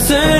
turn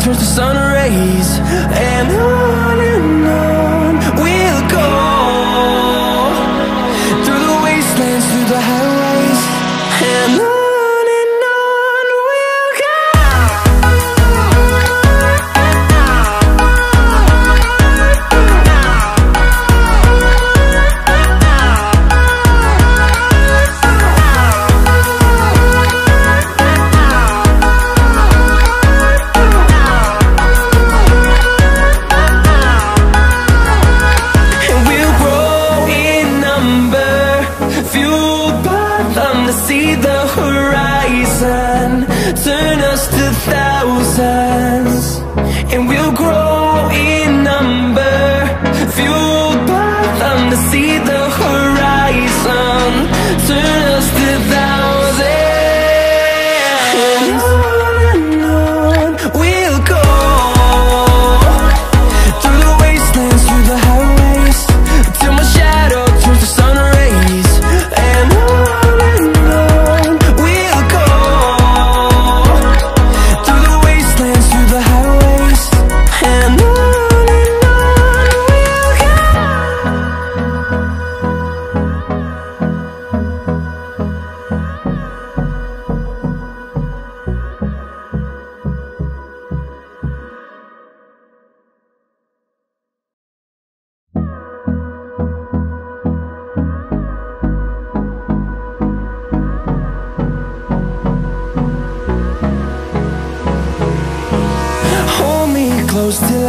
Turns the sun rays. thousand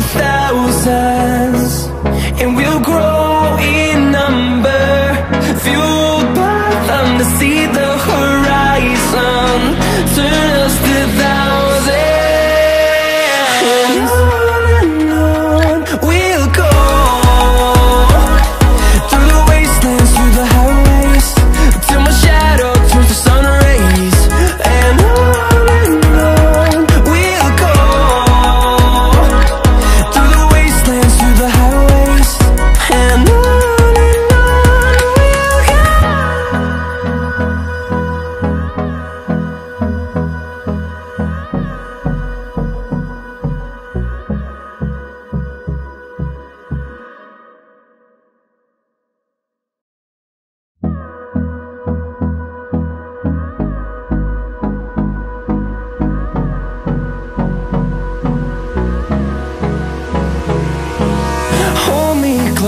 thousands, and we'll grow.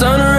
sunrise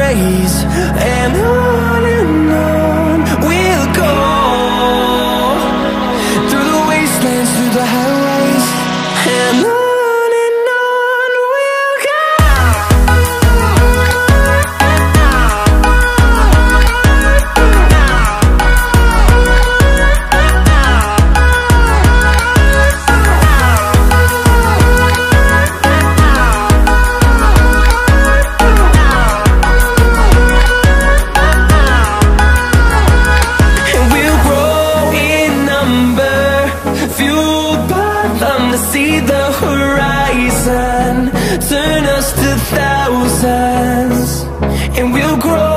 thousands, and we'll grow.